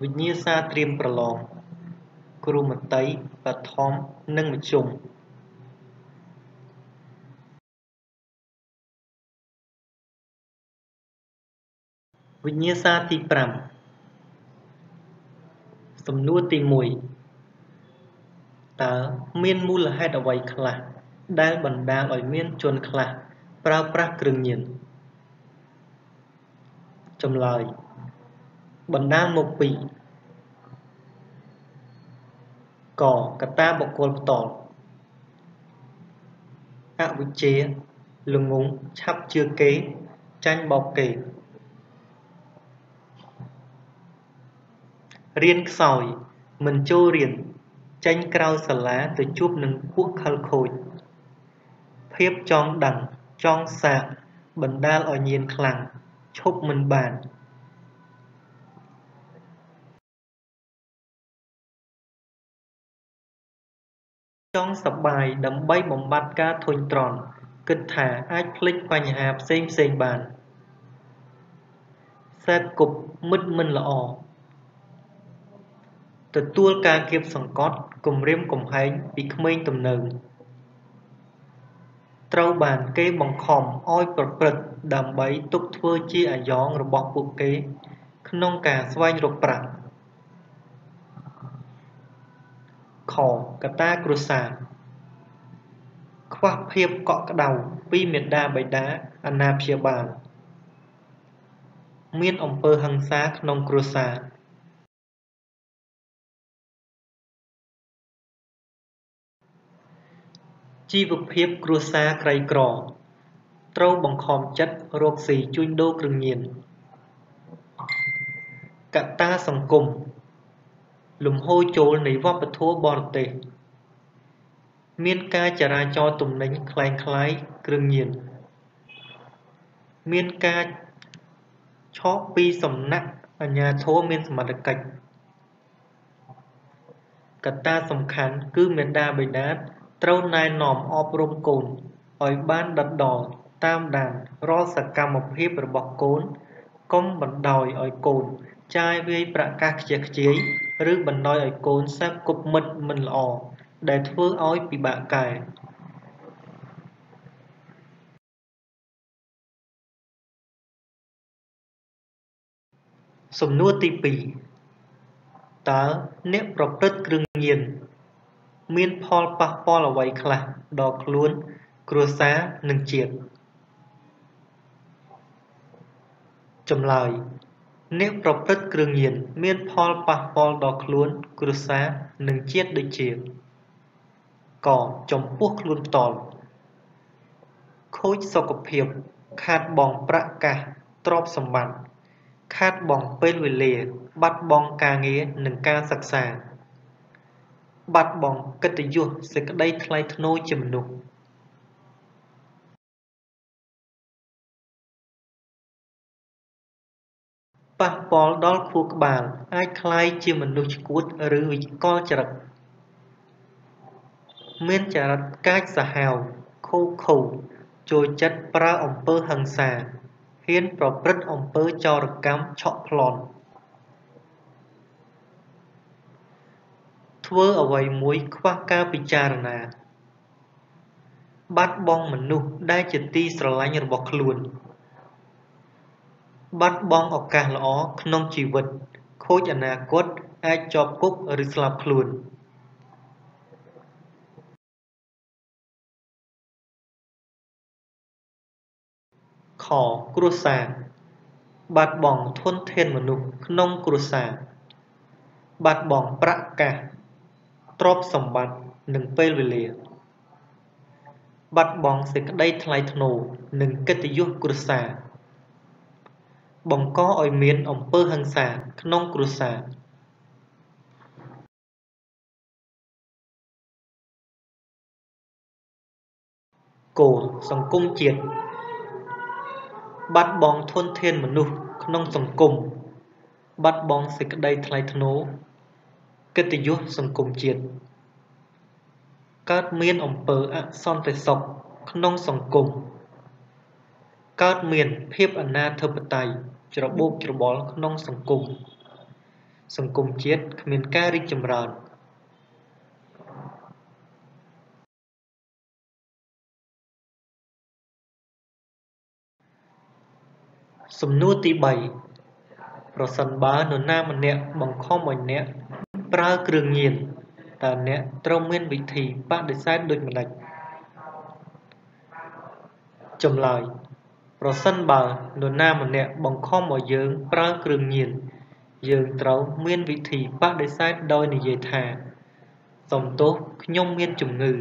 វិញ្ញាសាត្រៀមប្រឡង គ្រូមត្តេយ្យបឋមនិងមធ្យមវិញ្ញាសាទី5សំណួរទី1តើមានមូលហេតុអ្វីខ្លះ ដែលបណ្ដាលឲ្យមានជនខ្លះប្រើប្រាស់គ្រឿងញៀនចម្លើយ បណ្ដាលមកពីកកត្តាបុគ្គលផ្ទាល់អវិជ្ជាល្ងងឆាប់ជឿគេចាញ់បោកគេរៀនខ្សោយមិនចូលរៀនចេញក្រៅសាលាទៅជួបនឹងពួកខិលខូចភាពចង់ដឹងចង់សាកបណ្ដាលឲ្យញៀនខ្លាំងឈប់មិនបាន ចង់សប្បាយ ដើម្បីបំបត្តិការធុញទ្រាន់ គិតថាអាចភ្លេចបញ្ហាផ្សេងផ្សេងបាន សេពគប់មិត្តមិនល្អ ទទួលការគៀបសង្កត់គំរាមកំហែងពីក្មេងទំនើងត្រូវបានគេបង្ខំឲ្យប្រព្រឹត្តដើម្បីទុកធ្វើជាអាយ៉ងរបស់ពួកគេ ក្នុងការស្វែងរកប្រាក់ ខកត្តាគ្រួសារខ្វះភាពកក់ក្ដៅពីមាតាបិតាអាណាព្យាបាលមានអំពើហិង្សាក្នុងគ្រួសារជីវភាពគ្រួសារក្រីក្រ ត្រូវបង្ខំចិត្តរកស៊ីជួញដូរគ្រឿងញៀនកត្តាសង្គម លំហូរចូលនៃវប្បធម៌បរទេសមានការចរាចរទំនិញคล้ายคล้ายគ្រឿងញៀនមានការឆោកពីសំណាក់អាជ្ញាធរមានសមត្ថកិច្ចកត្តាសំខាន់គឺមេដាបេដាត្រូវណែនាំអប់រំកូនឲ្យបានដិតដល់តាមដានរាល់សកម្មភាពរបស់កូនកុំបណ្ដោយឲ្យកូនចាយវាយប្រកាសខ្ជះខ្ជាយ ឬបណ្ដោយឲ្យកូនសេពគប់មិត្តមិនល្អដែលធ្វើឲ្យពិបាកកែសំណួរទី2តើអ្នកប្រព្រឹត្តគ្រឿងញៀនមានផលប៉ះពាល់អ្វីខ្លះដល់ខ្លួន គ្រួសារនិងជាតិចម្លើយ អ្នកប្រព្រឹត្តគ្រឿងញៀនមានផលប៉ះពាល់ដល់ខ្លួន គ្រួសារ និងជាតិដូចជា ក ចំពោះខ្លួនផ្ទាល់ខូចសុខភាព ខាតបង់ប្រាក់កាសទ្រព្យសម្បត្តិខាតបង់ពេលវេលា បាត់បង់ការងារ និងការសិក្សា បាត់បង់កិត្តិយសសេចក្តីថ្លៃថ្នូរជាមនុស្ស ប៉ះពាល់ដល់ខួរក្បាល អាចក្លាយជាមនុស្សឆ្កួតឬវិកលចរិតមានចរិតកាចសាហាវខូខើចូលចិត្តប្រើអំពើហិង្សាហ៊ានប្រព្រឹត្តអំពើចោរកម្មឆក់ប្លន់ធ្វើអ្វីមួយខ្វះការពិចារណាបាត់បង់មនុស្សដែលជាទីស្រឡាញ់របស់ខ្លួន បាត់បង់ឱកាសល្អក្នុងជីវិត ខូចអនាគតអាចជាប់គុកឬស្លាប់ខ្លួនខគ្រួសារបាត់បង់ធនធានមនុស្សក្នុងគ្រួសារបាត់បង់ប្រាក់កាសទ្រព្យសម្បត្តិនិងពេលវេលា បាត់បង់សេចក្តីថ្លៃថ្នូរនិងកិត្តិយសគ្រួសារ បង្កឲ្យមានអំពើហិង្សាក្នុងគ្រួសារ គោល សង្គមជាតិបាត់បង់ធនធានមនុស្សក្នុងសង្គម បាត់បង់សេចក្តីថ្លៃថ្នូរ កិត្តិយសសង្គមជាតិ កើតមានអំពើអសន្តិសុខក្នុងសង្គម កើតមានភាពអនាធិបតេយ្យច្របូកច្របល់ក្នុងសង្គមសង្គមជាតិគ្មានការរីកចម្រើនសំណួរទី3ប្រសិនបើនរណាម្នាក់បង្ខំឲ្យអ្នកប្រើគ្រឿងញៀនតើអ្នកត្រូវមានវិធីបដិសេធដូចម្តេចចម្លើយ ប្រសិនបើនរណាម្នាក់បង្ខំឲ្យយើងប្រើគ្រឿងញៀនយើងត្រូវមានវិធីបដិសេធដោយនិយាយថាសុំទោសខ្ញុំមានជំងឺ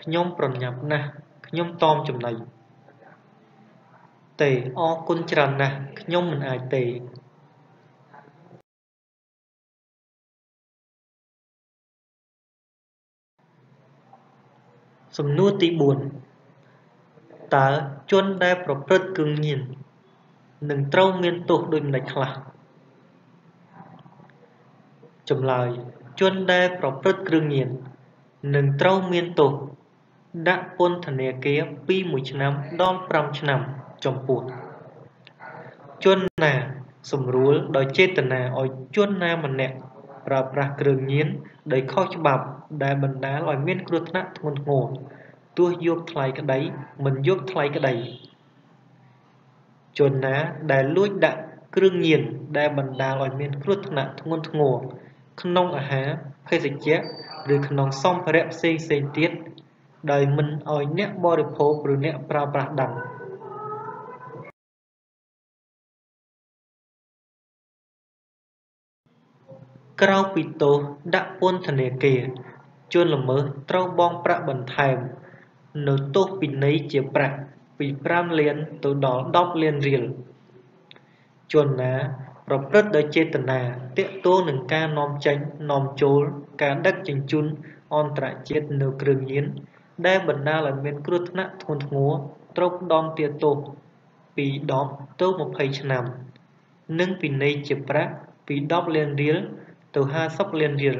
ខ្ញុំប្រញាប់ណាស់ខ្ញុំតមចំណីទេអរគុណច្រើនណាស់ខ្ញុំមិនអាចទេសំណួរទី4 តើជនដែលប្រព្រឹត្តគ្រឿងញៀននឹងត្រូវមានទោសដូចម្តេចខ្លះចម្លើយជនដែលប្រព្រឹត្តគ្រឿងញៀននឹងត្រូវមានទោសដាក់ពន្ធនាគារពី1ឆ្នាំដល់5ឆ្នាំចំពោះជនណាសម្រួលដោយចេតនាឲ្យជនណាម្នាក់ប្រើប្រាស់គ្រឿងញៀនដោយខុសច្បាប់ដែលបណ្តាលឲ្យមានគ្រោះថ្នាក់ធ្ងន់ធ្ងរ ទោះយកថ្លៃក្តី មិនយកថ្លៃក្តីជនណាដែលលួចដាក់គ្រឿងញៀនដែលបណ្តាលឲ្យមានគ្រោះថ្នាក់ធ្ងន់ធ្ងរក្នុងអាហារភេសជ្ជៈឬក្នុងសម្ភារៈផ្សេងផ្សេងទៀតដោយមិនឲ្យអ្នកបរិភោគឬអ្នកប្រើប្រាស់ដឹងក្រៅពីទោសដាក់ពន្ធនាគារជនល្មើសត្រូវបង់ប្រាក់បន្ថែម នូវទោសពិន័យជាប្រាក់ពី5លានទៅដល់10លានរៀលជនណា ប្រព្រឹត្តដោយចេតនាទាក់ទងនឹងការនាំចេញនាំចូល ការដឹកជញ្ជូនអន្តរជាតិនូវគ្រឿងញៀនដែលបណ្តាលឲ្យមានគ្រោះថ្នាក់ធ្ងន់ធ្ងរត្រូវផ្តន្ទាទោសពី10ទៅ20ឆ្នាំ និងពិន័យជាប្រាក់ពី10លានរៀលទៅ50លានរៀល